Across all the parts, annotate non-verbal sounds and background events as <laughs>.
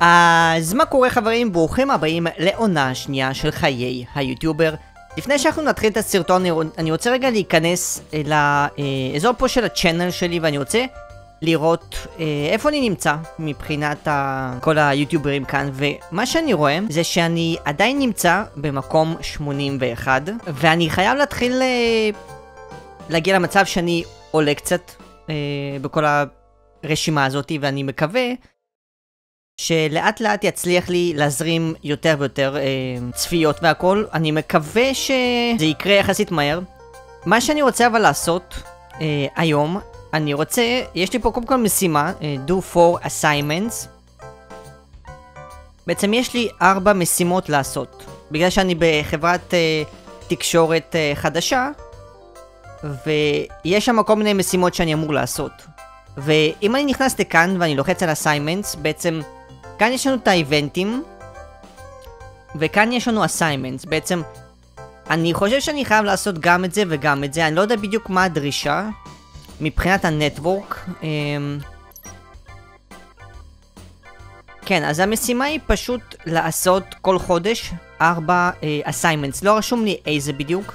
אז מה קורה חברים? ברוכים הבאים לעונה השנייה של חיי היוטיובר. לפני שאנחנו נתחיל את הסרטון אני רוצה רגע להיכנס לאזור פה של הצ'אנל שלי ואני רוצה לראות אה, איפה אני נמצא מבחינת כל היוטיוברים כאן ומה שאני רואה זה שאני עדיין נמצא במקום 81 ואני חייב להתחיל אה, להגיע למצב שאני עולה קצת אה, בכל הרשימה הזאת ואני מקווה שלאט לאט יצליח לי להזרים יותר ויותר אה, צפיות והכל. אני מקווה שזה יקרה יחסית מהר. מה שאני רוצה אבל לעשות אה, היום, אני רוצה, יש לי פה קודם כל משימה, אה, do for assignments. בעצם יש לי ארבע משימות לעשות. בגלל שאני בחברת אה, תקשורת אה, חדשה, ויש שם כל מיני משימות שאני אמור לעשות. ואם אני נכנס לכאן ואני לוחץ על assignments, בעצם כאן יש לנו את האיבנטים, וכאן יש לנו אסיימנטס. בעצם, אני חושב שאני חייב לעשות גם את זה וגם את זה, אני לא יודע בדיוק מה הדרישה מבחינת הנטוורק. אמ... כן, אז המשימה היא פשוט לעשות כל חודש ארבע אסיימנטס, uh, לא רשום לי איזה בדיוק.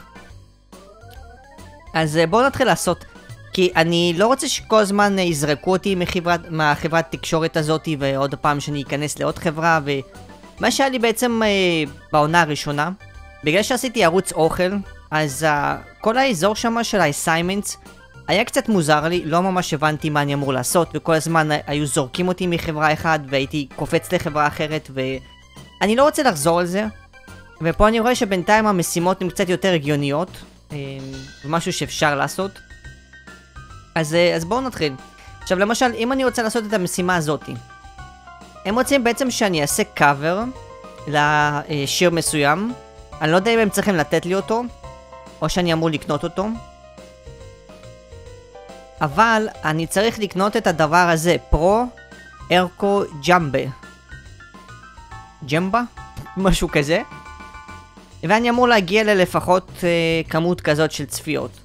אז uh, בואו נתחיל לעשות. כי אני לא רוצה שכל הזמן יזרקו אותי מחברת, מהחברת תקשורת הזאת ועוד פעם שאני אכנס לעוד חברה ומה שהיה לי בעצם אה, בעונה הראשונה בגלל שעשיתי ערוץ אוכל אז אה, כל האזור שם של האסיימנטס היה קצת מוזר לי, לא ממש הבנתי מה אני אמור לעשות וכל הזמן היו זורקים אותי מחברה אחת והייתי קופץ לחברה אחרת ואני לא רוצה לחזור על זה ופה אני רואה שבינתיים המשימות הן קצת יותר הגיוניות אה, משהו שאפשר לעשות אז, אה, אז בואו נתחיל. עכשיו למשל, אם אני רוצה לעשות את המשימה הזאתי, הם רוצים בעצם שאני אעשה קאבר לשיר מסוים. אני לא יודע אם הם צריכים לתת לי אותו, או שאני אמור לקנות אותו. אבל אני צריך לקנות את הדבר הזה, פרו ארקו ג'מבה. ג'מבה? משהו כזה. ואני אמור להגיע ללפחות אה, כמות כזאת של צפיות.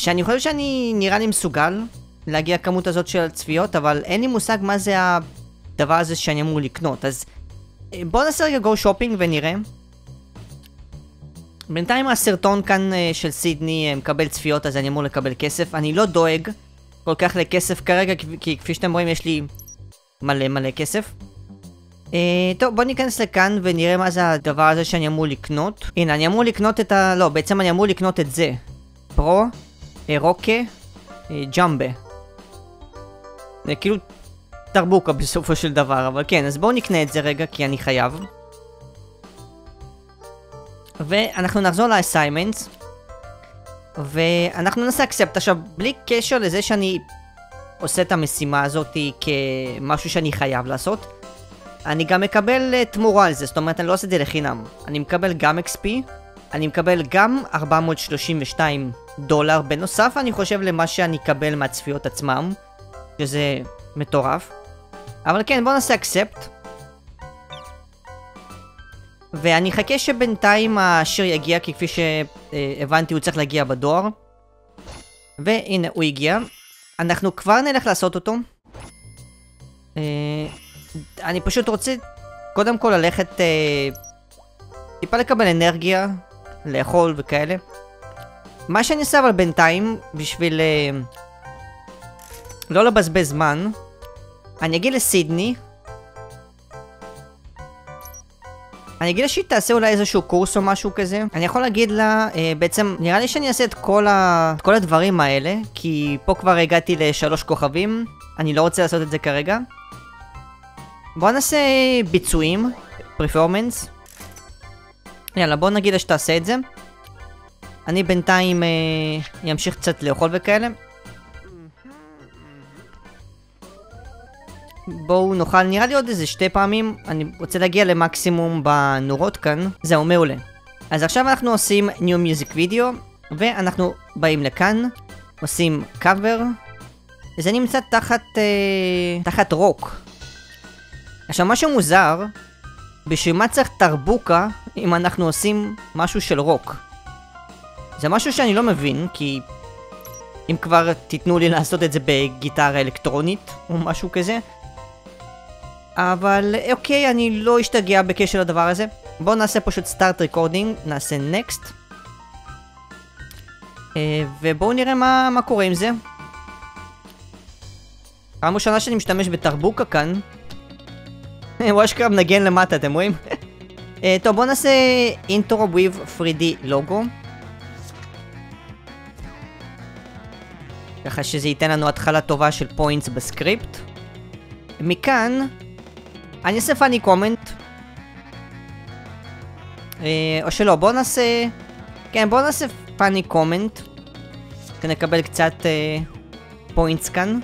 שאני חושב שאני נראה לי מסוגל להגיע לכמות הזאת של צפיות, אבל אין לי מושג מה זה הדבר הזה שאני אמור לקנות, אז אה, בואו נעשה רגע גו שופינג ונראה. בינתיים הסרטון כאן אה, של סידני אה, מקבל צפיות אז אני אמור לקבל כסף, אני לא דואג כל כך לכסף כרגע כי כפי שאתם רואים יש לי מלא מלא כסף. Uh, טוב בוא ניכנס לכאן ונראה מה זה הדבר הזה שאני אמור לקנות. הנה אני אמור לקנות את ה... לא בעצם אני אמור לקנות את זה. פרו רוקה ג'מבה. זה כאילו תרבוקה בסופו של דבר, אבל כן, אז בואו נקנה את זה רגע, כי אני חייב. ואנחנו נחזור לאסיימנטס. ואנחנו נעשה אקספט. עכשיו, בלי קשר לזה שאני עושה את המשימה הזאת כמשהו שאני חייב לעשות, אני גם מקבל uh, תמורה על זה, זאת אומרת אני לא עושה את זה לחינם. אני מקבל גם XP, אני מקבל גם 432 דולר. בנוסף אני חושב למה שאני אקבל מהצפיות עצמם שזה מטורף. אבל כן בוא נעשה אקספט ואני אחכה שבינתיים השיר יגיע כי כפי שהבנתי הוא צריך להגיע בדואר. והנה הוא הגיע. אנחנו כבר נלך לעשות אותו. אה, אני פשוט רוצה קודם כל ללכת אה, טיפה לקבל אנרגיה לאכול וכאלה מה שאני עושה אבל בינתיים, בשביל uh, לא לבזבז זמן, אני אגיד לסידני, אני אגיד לה שהיא תעשה אולי איזשהו קורס או משהו כזה. אני יכול להגיד לה, uh, בעצם, נראה לי שאני אעשה את כל, ה... את כל הדברים האלה, כי פה כבר הגעתי לשלוש כוכבים, אני לא רוצה לעשות את זה כרגע. בוא נעשה ביצועים, פרפורמנס. יאללה, בוא נגיד שתעשה את זה. אני בינתיים אה, אמשיך קצת לאכול וכאלה. בואו נאכל נראה לי עוד איזה שתי פעמים, אני רוצה להגיע למקסימום בנורות כאן, זהו מעולה. אז עכשיו אנחנו עושים New Music Video, ואנחנו באים לכאן, עושים cover, זה נמצא תחת, אה, תחת רוק. עכשיו משהו מוזר, בשביל מה צריך תרבוקה אם אנחנו עושים משהו של רוק? זה משהו שאני לא מבין, כי אם כבר תיתנו לי לעשות את זה בגיטרה אלקטרונית או משהו כזה. אבל אוקיי, אני לא אשתגע בקשר לדבר הזה. בואו נעשה פשוט start recording, נעשה next. ובואו נראה מה, מה קורה עם זה. פעם ראשונה שאני משתמש בתרבוקה כאן. הוא אשכרה מנגן למטה, אתם רואים? אה, <laughs> טוב, בואו נעשה intro with 3D logo. ככה שזה ייתן לנו התחלה טובה של points ב script. מכאן, אני אעשה funny comment. אה, או שלא, בואו נעשה... כן, בואו נעשה funny comment. נקבל קצת points אה, כאן.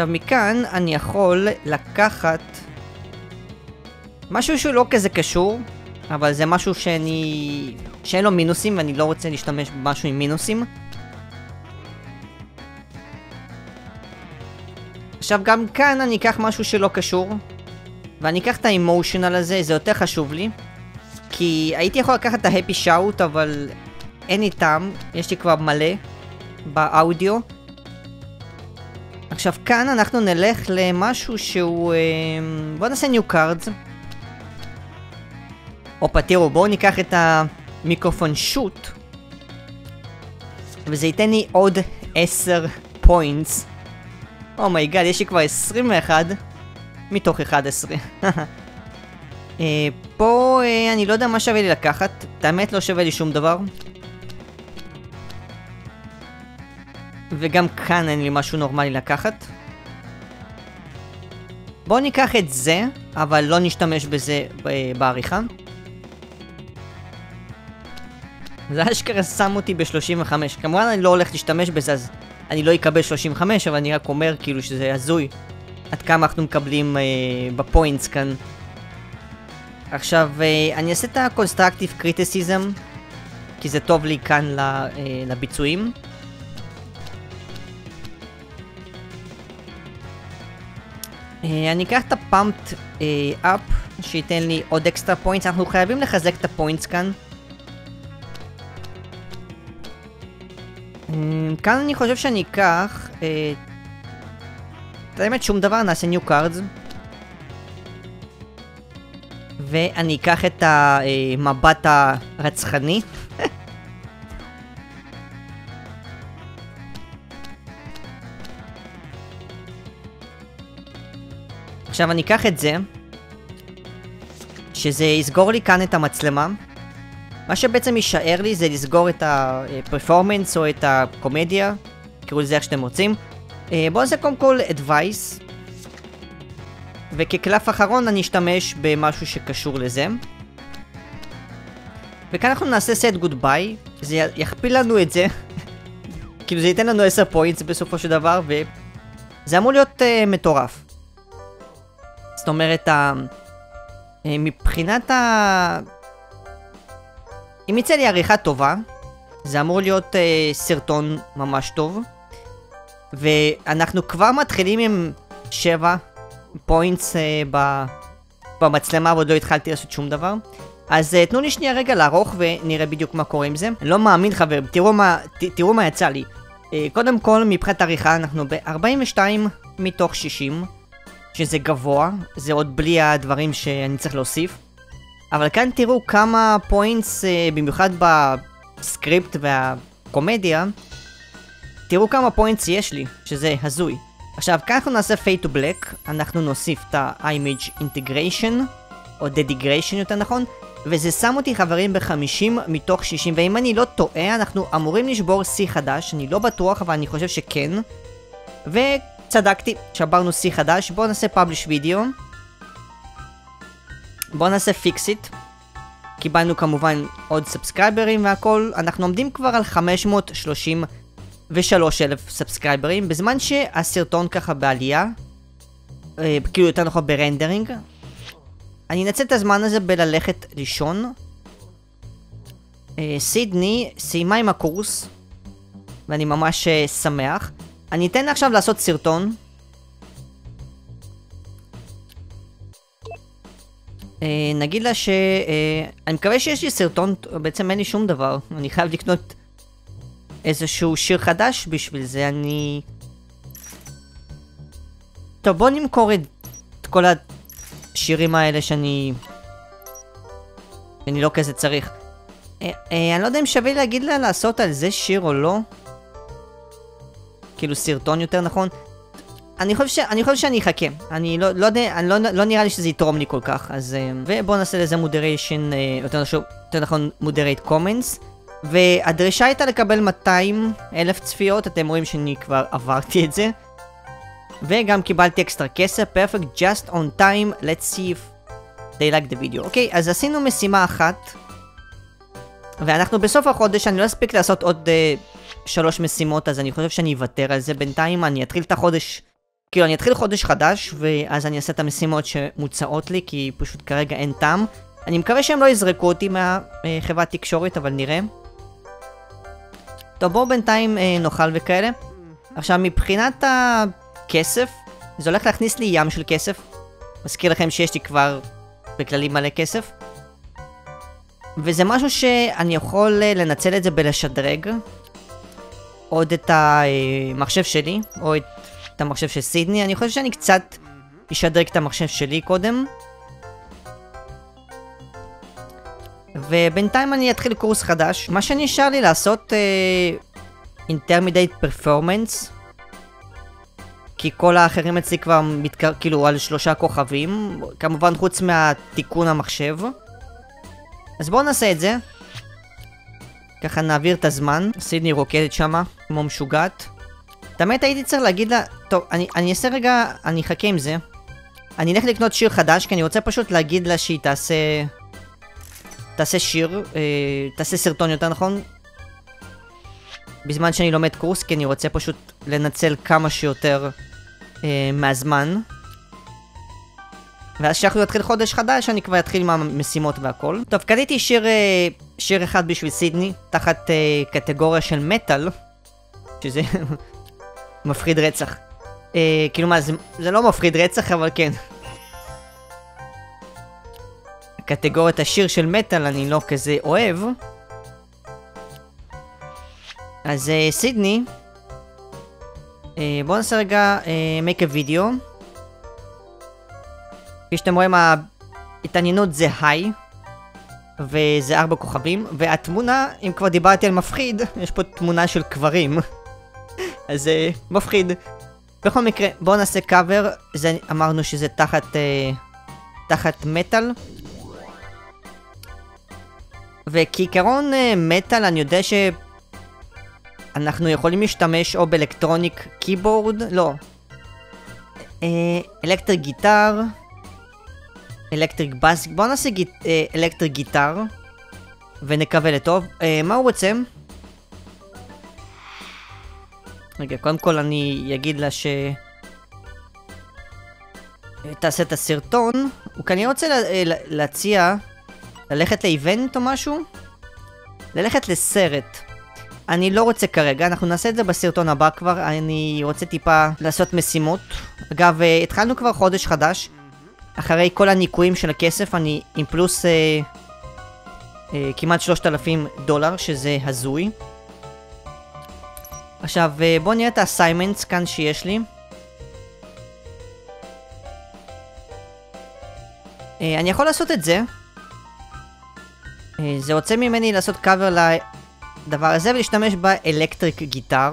עכשיו מכאן אני יכול לקחת משהו שהוא לא כזה קשור, אבל זה משהו שאני... שאין לו מינוסים ואני לא רוצה להשתמש במשהו עם מינוסים. עכשיו גם כאן אני אקח משהו שלא קשור, ואני אקח את האמושיונל הזה, זה יותר חשוב לי. כי הייתי יכול לקחת את ההפי שאוט, אבל אין לי טעם, יש לי כבר מלא באודיו. עכשיו כאן אנחנו נלך למשהו שהוא... אה, בואו נעשה new cards. הופה, תראו, בואו ניקח את ה microphone shot. וזה ייתן לי עוד 10 points. oh my god, יש לי כבר 21 מתוך 11. <laughs> אה, פה אה, אני לא יודע מה שווה לי לקחת, את האמת לא שווה לי שום דבר. וגם כאן אין לי משהו נורמלי לקחת. בואו ניקח את זה, אבל לא נשתמש בזה בעריכה. זה אשכרה שם אותי ב-35. כמובן אני לא הולך להשתמש בזה, אז אני לא אקבל 35, אבל אני רק אומר כאילו שזה הזוי. עד כמה אנחנו מקבלים אה, בפוינטס כאן. עכשיו, אה, אני אעשה את ה-constructive criticism, כי זה טוב לי כאן אה, לביצועים. אה, אני אקח את ה pumped up, שייתן לי עוד extra points, אנחנו חייבים לחזק את ה points כאן. כאן אני חושב שאני אקח... את האמת שום דבר, נעשה new cards. ואני אקח את המבט הרצחני. עכשיו אני אקח את זה, שזה יסגור לי כאן את המצלמה. מה שבעצם יישאר לי זה לסגור את הפרפורמנס או את הקומדיה, תקראו לזה איך שאתם רוצים. אה, בואו נעשה קודם כל advice, וכקלף אחרון אני אשתמש במשהו שקשור לזה. וכאן אנחנו נעשה set goodbye, זה יכפיל לנו את זה, <laughs> כאילו זה ייתן לנו 10 פוינטס בסופו של דבר, וזה אמור להיות uh, מטורף. זאת אומרת, uh, מבחינת ה... אם יצא לי עריכה טובה, זה אמור להיות uh, סרטון ממש טוב. ואנחנו כבר מתחילים עם 7 פוינטס uh, במצלמה ועוד לא התחלתי לעשות שום דבר. אז uh, תנו לי שנייה רגע לערוך ונראה בדיוק מה קורה עם זה. לא מאמין חברים, תראו מה, ת, תראו מה יצא לי. Uh, קודם כל, מבחינת עריכה אנחנו ב-42 מתוך 60, שזה גבוה, זה עוד בלי הדברים שאני צריך להוסיף. אבל כאן תראו כמה points, אה, במיוחד ב script והקומדיה, תראו כמה points יש לי, שזה הזוי. עכשיו, כאן אנחנו נעשה Fade to Black, אנחנו נוסיף את ה-Image Integration, או Degradation יותר נכון, וזה שם אותי חברים ב-50 מתוך 60, ואם אני לא טועה, אנחנו אמורים לשבור שיא חדש, אני לא בטוח, אבל אני חושב שכן. וצדקתי, שברנו שיא חדש, בואו נעשה Publish Video. בואו נעשה Fix It. קיבלנו כמובן עוד סאבסקרייברים והכל, אנחנו עומדים כבר על 530 ושלוש אלף סאבסקרייברים, בזמן שהסרטון ככה בעלייה, אה, כאילו יותר נכון ב rendering. אני אנצל את הזמן הזה בללכת לישון. אה, סידני סיימה עם הקורס, ואני ממש אה, שמח. אני אתן עכשיו לעשות סרטון. אה, נגיד לה ש... אה, אני מקווה שיש לי סרטון, בעצם אין לי שום דבר. אני חייב לקנות איזשהו שיר חדש בשביל זה, אני... טוב, בוא נמכור את, את כל השירים האלה שאני... שאני לא כזה צריך. אה, אה, אני לא יודע אם שווה להגיד לה לעשות על זה שיר או לא. כאילו סרטון יותר נכון. אני חושב, ש... אני חושב שאני אחכה. אני לא, לא יודע, אני לא, לא נראה לי שזה יתרום לי כל כך. אז... אה, ובואו נעשה לזה מודריישן, אה, יותר, יותר נכון מודרייט קומנס. והדרישה הייתה לקבל 200 אלף צפיות, אתם רואים שאני כבר עברתי את זה. וגם קיבלתי אקסטרה כסף, perfect just on time, let's see if they like the video. אוקיי, okay, אז עשינו משימה אחת. ואנחנו בסוף החודש, אני לא אספיק לעשות עוד uh, שלוש משימות, אז אני חושב שאני אוותר על זה בינתיים, אני אתחיל את החודש, כאילו אני אתחיל חודש חדש, ואז אני אעשה את המשימות שמוצעות לי, כי פשוט כרגע אין טעם. אני מקווה שהם לא יזרקו אותי מהחברת תקשורת, אבל נראה. טוב, בואו בינתיים אה, נאכל וכאלה. עכשיו, מבחינת הכסף, זה הולך להכניס לי ים של כסף. מזכיר לכם שיש לי כבר בכללי מלא כסף. וזה משהו שאני יכול אה, לנצל את זה בלשדרג עוד את המחשב שלי, או את, את המחשב של סידני. אני חושב שאני קצת אשדרג את המחשב שלי קודם. ובינתיים אני אתחיל קורס חדש. מה שנשאר לי לעשות intermediate אה, performance כי כל האחרים אצלי כבר מתקר... כאילו על שלושה כוכבים, כמובן חוץ מהתיקון המחשב. אז בואו נעשה את זה. ככה נעביר את הזמן. סידני רוקדת שמה, כמו משוגעת. את האמת הייתי צריך להגיד לה... טוב, אני, אני אעשה רגע... אני אחכה עם זה. אני אלך לקנות שיר חדש, כי אני רוצה פשוט להגיד לה שהיא תעשה... תעשה שיר, אה, תעשה סרטון יותר נכון. בזמן שאני לומד קורס, כי אני רוצה פשוט לנצל כמה שיותר אה, מהזמן. ואז כשאנחנו נתחיל חודש חדש, אני כבר אתחיל עם המשימות והכל. טוב, קניתי שיר, אה, שיר אחד בשביל סידני, תחת אה, קטגוריה של מטאל, שזה <laughs> מפחיד רצח. אה, כאילו מה, זה, זה לא מפחיד רצח, אבל כן. קטגוריית השיר של מטאל אני לא כזה אוהב. אז uh, סידני, uh, בואו נעשה רגע uh, make a video. כפי שאתם רואים ההתעניינות זה היי, וזה ארבע כוכבים, והתמונה, אם כבר דיברתי על מפחיד, יש פה תמונה של קברים. <laughs> אז uh, מפחיד. בכל מקרה, בואו נעשה קאבר, זה אמרנו שזה תחת, uh, תחת מטאל. וכעיקרון מטאל אני יודע שאנחנו יכולים להשתמש או ב electronic keyboard, לא. electric guitar, electric bass, בואו נעשה גיט, אה, electric guitar ונקווה לטוב. אה, מה הוא רוצה? רגע, קודם כל אני אגיד לה ש... תעשה את הסרטון. הוא כנראה רוצה לה, לה, להציע ללכת לאיבנט או משהו? ללכת לסרט. אני לא רוצה כרגע, אנחנו נעשה את זה בסרטון הבא כבר, אני רוצה טיפה לעשות משימות. אגב, אה, התחלנו כבר חודש חדש. אחרי כל הניקויים של הכסף, אני עם פלוס אה, אה, כמעט 3,000 דולר, שזה הזוי. עכשיו, אה, בואו נראה את האסיימנטס כאן שיש לי. אה, אני יכול לעשות את זה. אה, זה רוצה ממני לעשות קאבר לדבר הזה ולהשתמש ב electric guitar.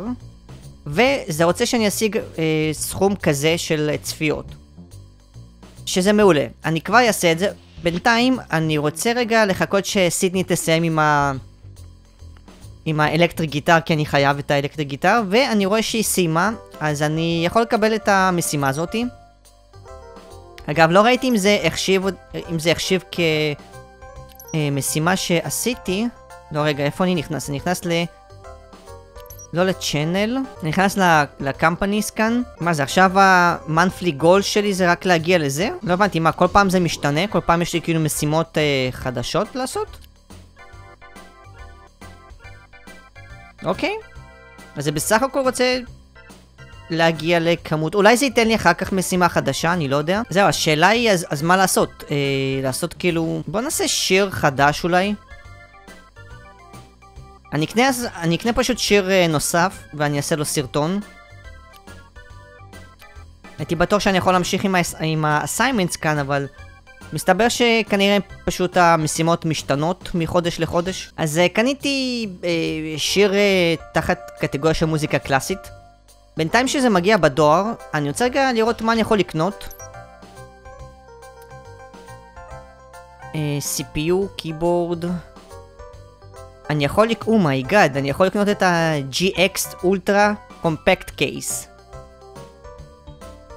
וזה רוצה שאני אשיג אה, סכום כזה של צפיות. שזה מעולה. אני כבר אעשה את זה. בינתיים, אני רוצה רגע לחכות שסידני תסיים עם ה... עם ה electric guitar, כי אני חייב את ה electric guitar, ואני רואה שהיא סיימה, אז אני יכול לקבל את המשימה הזאתי. אגב, לא ראיתי אם זה החשיב, אם זה החשיב כמשימה שעשיתי. לא, רגע, איפה אני נכנס? אני נכנס ל... לא לצ'אנל, אני נכנס לקמפניס כאן. מה זה, עכשיו המאנפלי גול שלי זה רק להגיע לזה? לא הבנתי, מה, כל פעם זה משתנה? כל פעם יש לי כאילו משימות אה, חדשות לעשות? אוקיי. אז זה בסך הכל רוצה להגיע לכמות, אולי זה ייתן לי אחר כך משימה חדשה, אני לא יודע. זהו, השאלה היא, אז, אז מה לעשות? אה, לעשות כאילו... בוא נעשה שיר חדש אולי. אני אקנה, אני אקנה פשוט שיר uh, נוסף, ואני אעשה לו סרטון. הייתי בטוח שאני יכול להמשיך עם ה-assignments כאן, אבל מסתבר שכנראה פשוט המשימות משתנות מחודש לחודש. אז uh, קניתי uh, שיר אה, תחת קטגוריה של מוזיקה קלאסית. בינתיים שזה מגיע בדואר, אני רוצה רגע לראות מה אני יכול לקנות. אה, CPU, keyboard... אני יכול oh my god, אני יכול לקנות את ה-GX Ultra Compact Case.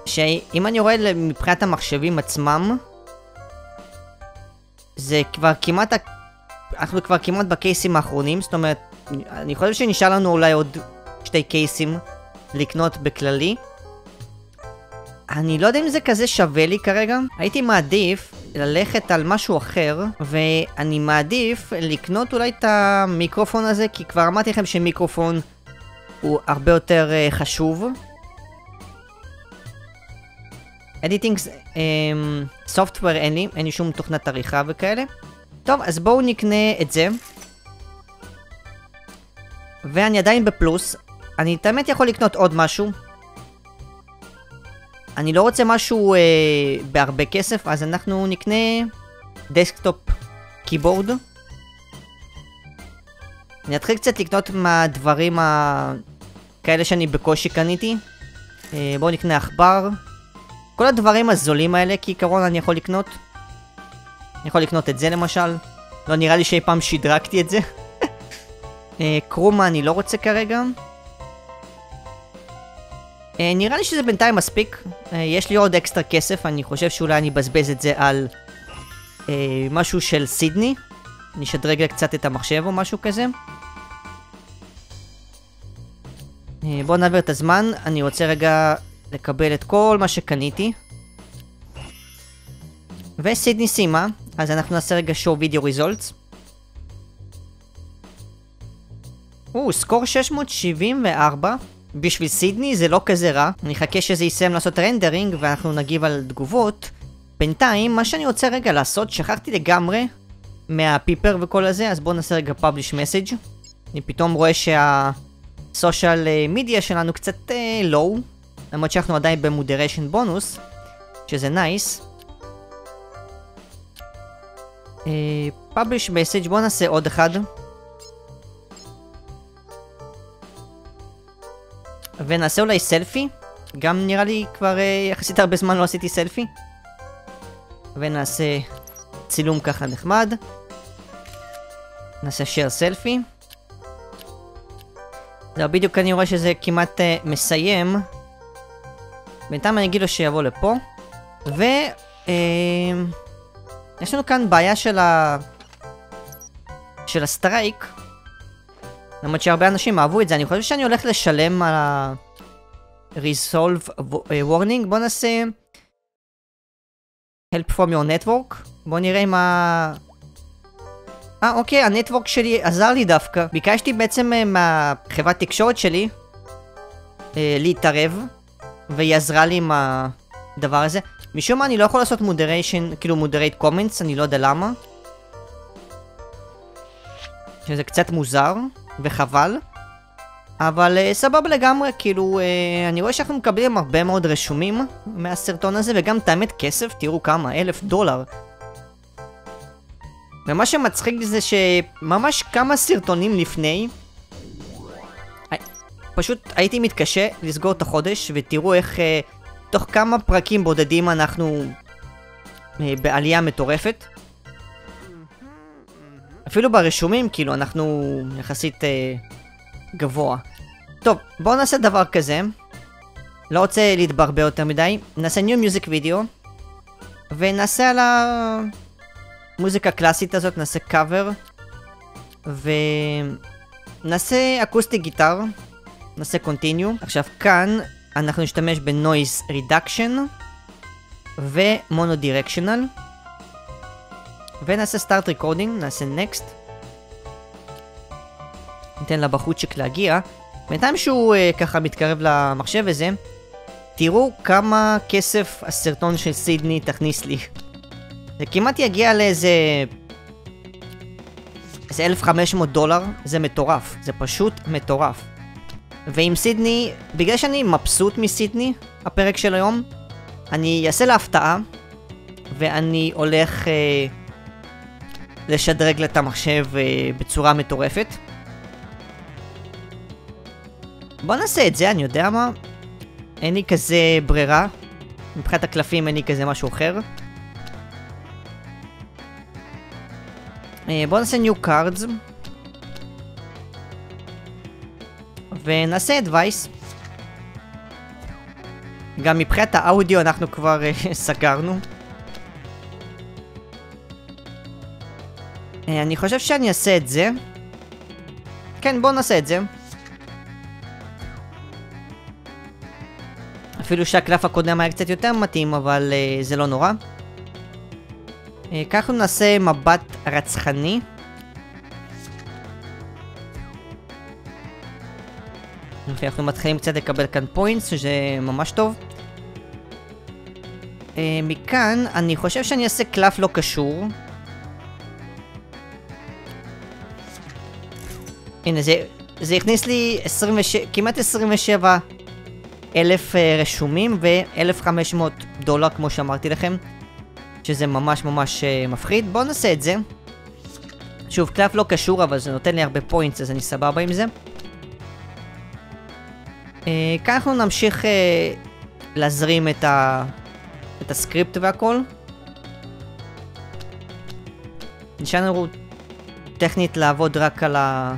שאם אני רואה מבחינת המחשבים עצמם, זה כבר כמעט, אנחנו כבר כמעט בקייסים האחרונים, זאת אומרת, אני חושב שנשאר לנו אולי עוד שתי קייסים לקנות בכללי. אני לא יודע אם זה כזה שווה לי כרגע, הייתי מעדיף ללכת על משהו אחר, ואני מעדיף לקנות אולי את המיקרופון הזה, כי כבר אמרתי לכם שמיקרופון הוא הרבה יותר uh, חשוב. editing, software אין לי, אין לי שום תוכנת עריכה וכאלה. טוב, אז בואו נקנה את זה. ואני עדיין בפלוס. אני את האמת יכול לקנות עוד משהו. אני לא רוצה משהו אה, בהרבה כסף, אז אנחנו נקנה desktop keyboard. אני אתחיל קצת לקנות מהדברים ה... כאלה שאני בקושי קניתי. אה, בואו נקנה עכבר. כל הדברים הזולים האלה, כעיקרון אני יכול לקנות. אני יכול לקנות את זה למשל. לא נראה לי שאי פעם שדרגתי את זה. <laughs> אה, קרומה אני לא רוצה כרגע. אה, נראה לי שזה בינתיים מספיק. אה, יש לי עוד אקסטרה כסף, אני חושב שאולי אני אבזבז את זה על משהו של סידני. אני אשדרג קצת את המחשב או משהו כזה. בואו נעביר את הזמן, אני רוצה רגע לקבל את כל מה שקניתי. וסידני סיימה, אז אנחנו נעשה רגע show video results. או, סקור 674. בשביל סידני זה לא כזה רע. אני אחכה שזה יסיים לעשות רנדרינג ואנחנו נגיב על תגובות. בינתיים, מה שאני רוצה רגע לעשות, שכחתי לגמרי מהפיפר וכל הזה, אז בואו נעשה רגע publish message. אני פתאום רואה שה social media אה, שלנו קצת לואו. Uh, למרות שאנחנו עדיין ב moderation bonus, שזה nice. publish message בואו נעשה עוד אחד. ונעשה אולי סלפי. גם נראה לי כבר אה, יחסית הרבה זמן לא עשיתי סלפי. ונעשה צילום ככה נחמד. נעשה share selfie. זהו, בדיוק אני רואה שזה כמעט אה, מסיים. בינתיים אני אגיד לו שיבוא לפה. ו... אה, יש לנו כאן בעיה של ה... של ה strike. למרות שהרבה אנשים אהבו את זה, אני חושב שאני הולך לשלם על ה... resolve warning. בוא נעשה... help from your network. בוא נראה אם ה... אה, אוקיי, ה network שלי עזר לי דווקא. ביקשתי בעצם אה, מהחברת תקשורת שלי אה, להתערב. והיא עזרה לי עם הדבר הזה. משום מה אני לא יכול לעשות moderation, כאילו moderate comments, אני לא יודע למה. שזה קצת מוזר, וחבל. אבל אה, סבבה לגמרי, כאילו, אה, אני רואה שאנחנו מקבלים הרבה מאוד רשומים מהסרטון הזה, וגם את האמת כסף, תראו כמה, אלף דולר. ומה שמצחיק זה שממש כמה סרטונים לפני, פשוט הייתי מתקשה לסגור את החודש, ותראו איך אה, תוך כמה פרקים בודדים אנחנו אה, בעלייה מטורפת. אפילו ברשומים, כאילו, אנחנו יחסית אה, גבוה. טוב, בואו נעשה דבר כזה. לא רוצה להתברבר יותר מדי. נעשה New Music Video. ונעשה על המוזיקה הקלאסית הזאת, נעשה קאבר. ונעשה acoustic guitar. נעשה continue. עכשיו כאן אנחנו נשתמש reduction ו mono directional. ונעשה start recording, נעשה next. ניתן לבחורצ'יק להגיע. בינתיים שהוא אה, ככה מתקרב למחשב הזה, תראו כמה כסף הסרטון של סידני תכניס לי. <laughs> זה כמעט יגיע לאיזה... איזה 1500 דולר, זה מטורף, זה פשוט מטורף. ועם סידני, בגלל שאני מבסוט מסידני, הפרק של היום. אני אעשה להפתעה, ואני הולך אה, לשדרג את המחשב אה, בצורה מטורפת. בוא נעשה את זה, אני יודע מה? אין לי כזה ברירה. מבחינת הקלפים אין לי כזה משהו אחר. אה, בוא נעשה new cards. ונעשה advice. גם מבחינת האודיו אנחנו כבר אה, <laughs> סגרנו. אני חושב שאני אעשה את זה. כן, בואו נעשה את זה. אפילו שהקלף הקודם היה קצת יותר מתאים, אבל uh, זה לא נורא. Uh, ככה נעשה מבט רצחני. אנחנו מתחילים קצת לקבל כאן פוינטס, שזה ממש טוב. Uh, מכאן, אני חושב שאני אעשה קלף לא קשור. הנה, זה, זה הכניס לי 26, כמעט 27 אלף אה, רשומים ו-1500 דולר, כמו שאמרתי לכם, שזה ממש ממש אה, מפחיד. בואו נעשה את זה. שוב, קלף לא קשור, אבל זה נותן לי הרבה points, אז אני סבבה עם זה. אה, כאן אנחנו נמשיך להזרים את, ה... את הסקריפט והכל. נשאר לנו טכנית לעבוד רק על ה...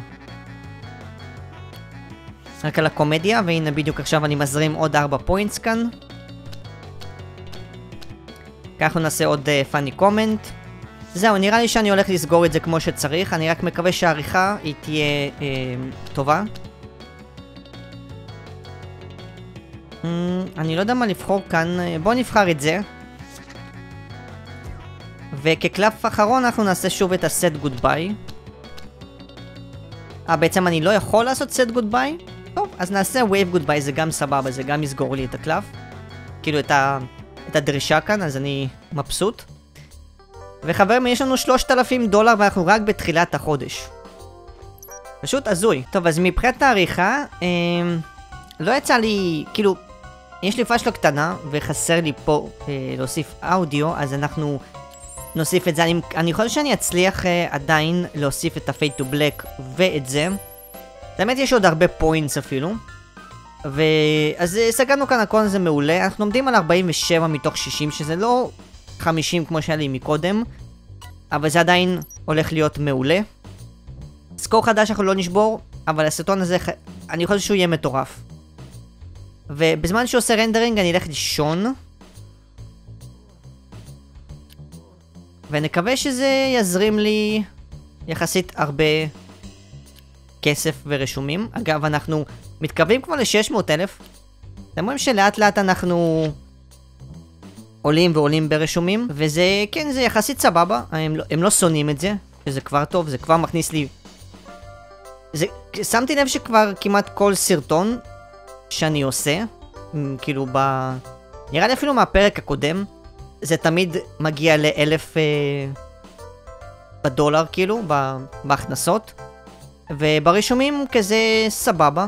רק על הקומדיה, והנה בדיוק עכשיו אני מזרים עוד 4 points כאן. ככה נעשה עוד funny אה, comment. זהו, נראה לי שאני הולך לסגור את זה כמו שצריך, אני רק מקווה שהעריכה היא תהיה אה, טובה. אממ, אני לא יודע מה לבחור כאן, בואו נבחר את זה. וכקלף אחרון אנחנו נעשה שוב את הסט גודביי. אה, בעצם אני לא יכול לעשות סט גודביי? טוב, אז נעשה wave goodbye, זה גם סבבה, זה גם יסגור לי את הקלף. כאילו את, ה... את הדרישה כאן, אז אני מבסוט. וחברים, יש לנו 3,000 דולר ואנחנו רק בתחילת החודש. פשוט הזוי. טוב, אז מבחינת העריכה, אה, לא יצא לי, כאילו, יש לי פאשלה קטנה, וחסר לי פה אה, להוסיף אודיו, אז אנחנו נוסיף את זה. אני, אני חושב שאני אצליח אה, עדיין להוסיף את ה-Fade to Black ואת זה. באמת יש עוד הרבה פוינטס אפילו. ואז אה, סגרנו כאן הכל הזה מעולה, אנחנו עומדים על 47 מתוך 60 שזה לא 50 כמו שהיה לי מקודם, אבל זה עדיין הולך להיות מעולה. סקור חדש אנחנו לא נשבור, אבל הסרטון הזה, אני חושב שהוא יהיה מטורף. ובזמן שהוא עושה רנדרינג אני אלך לישון. ונקווה שזה יזרים לי יחסית הרבה כסף ורשומים. אגב, אנחנו מתקרבים כבר ל-600 אלף. אתם רואים שלאט לאט אנחנו עולים ועולים ברשומים, וזה, כן, זה יחסית סבבה, הם לא, הם לא שונאים את זה, שזה כבר טוב, זה כבר מכניס לי... זה, שמתי לב שכבר כמעט כל סרטון שאני עושה, כאילו ב... נראה לי אפילו מהפרק הקודם, זה תמיד מגיע לאלף אה, בדולר כאילו, בהכנסות. וברישומים כזה סבבה.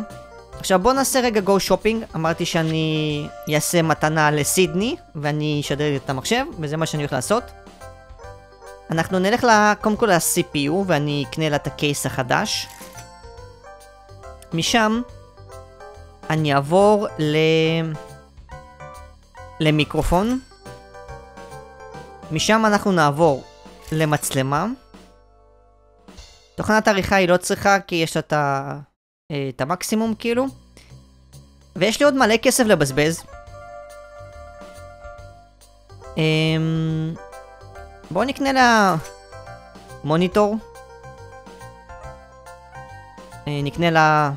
עכשיו בוא נעשה רגע גו שופינג, אמרתי שאני אעשה מתנה לסידני ואני אשדר את המחשב וזה מה שאני הולך לעשות. אנחנו נלך לה, קודם כל ל-CPU ואני אקנה לה את הקייס החדש. משם אני אעבור ל... למיקרופון. משם אנחנו נעבור למצלמה. תוכנת עריכה היא לא צריכה כי יש את, ה... אה, את המקסימום כאילו. ויש לי עוד מלא כסף לבזבז. אמ... בואו נקנה לה מוניטור. אה, נקנה לה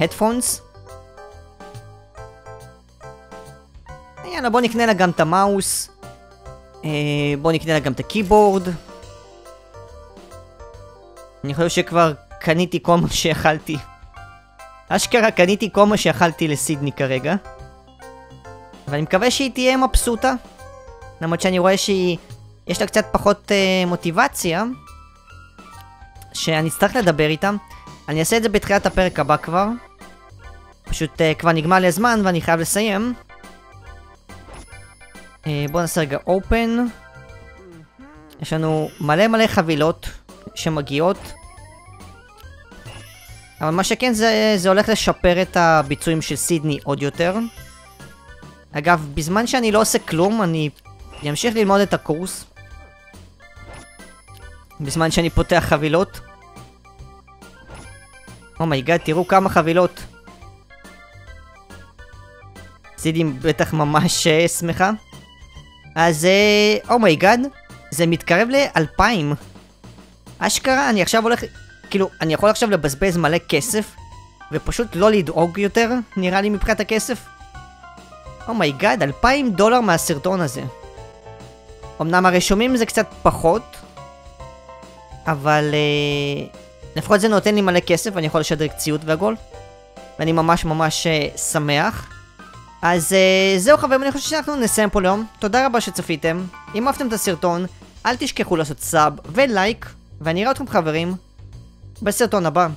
הדפונס. יאללה בואו נקנה לה גם את המאוס. אה, בואו נקנה לה גם את הקיבורד. אני חושב שכבר קניתי כל מה שיכלתי. אשכרה קניתי כל מה שיכלתי לסידני כרגע. ואני מקווה שהיא תהיה מבסוטה. למרות שאני רואה שהיא... יש לה קצת פחות אה, מוטיבציה. שאני אצטרך לדבר איתה. אני אעשה את זה בתחילת הפרק הבא כבר. פשוט אה, כבר נגמר לי הזמן ואני חייב לסיים. אה, בואו נעשה רגע open. יש לנו מלא מלא חבילות שמגיעות. אבל מה שכן זה, זה הולך לשפר את הביצועים של סידני עוד יותר. אגב, בזמן שאני לא עושה כלום, אני אמשיך ללמוד את הקורס. בזמן שאני פותח חבילות. oh my God, oh תראו כמה חבילות. סידני בטח ממש אה, שמחה. אז oh my God, אה, oh זה מתקרב לאלפיים. אשכרה, אני עכשיו הולך... כאילו, אני יכול עכשיו לבזבז מלא כסף, ופשוט לא לדאוג יותר, נראה לי מבחינת הכסף. oh my God, oh אלפיים דולר מהסרטון הזה. אמנם הרשומים זה קצת פחות, אבל אה, לפחות זה נותן לי מלא כסף ואני יכול לשדרג ציוד והכול. ואני ממש ממש אה, שמח. אז אה, זהו חברים, אני חושב שאנחנו נסיים פה להיום. תודה רבה שצפיתם. אם אהבתם את הסרטון, אל תשכחו לעשות sub ולייק, ואני אראה אתכם חברים בסרטון הבא.